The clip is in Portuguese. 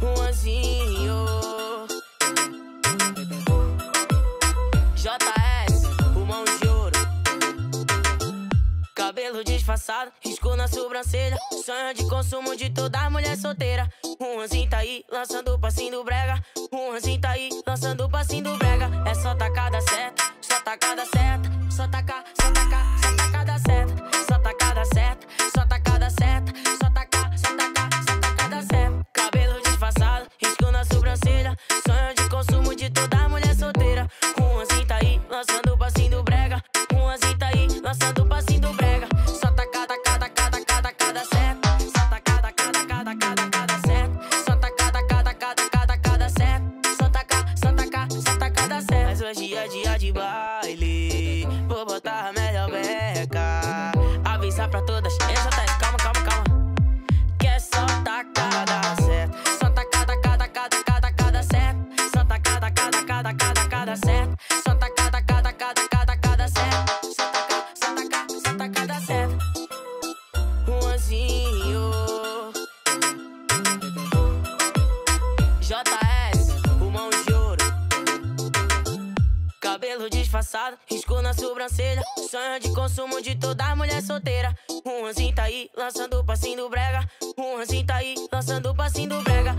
Juanzinho JS, o mão de ouro. Cabelo disfarçado, risco na sobrancelha. Sonho de consumo de toda mulher solteira. Juanzinho tá aí, lançando o passinho do brega. Juanzinho tá aí, lançando o passinho do brega. É só tacada certa, lançando o passinho do brega Juanzinho tá aí, lançando o passinho do brega Só tacada, cada, cada, cada, cada certa Só tacada, cada, cada, cada, cada certa Só tacada, cada, cada, cada, cada certa Só tacar, só tacar, só tacada certa Mas hoje é dia de baile Vou botar a melhor beca Avisar pra todas, entra, tá, calma, calma, calma que é só tacada certa. Só tacada, cada, cada, cada, cada certo. Só tacada, cada, cada, cada, cada certo. Juanzinho. JS, o mão de ouro. Cabelo disfarçado, risco na sobrancelha. Sonho de consumo de toda mulher solteira. Juanzinho tá aí, lançando o passinho do brega. Juanzinho tá aí, lançando o passinho do brega.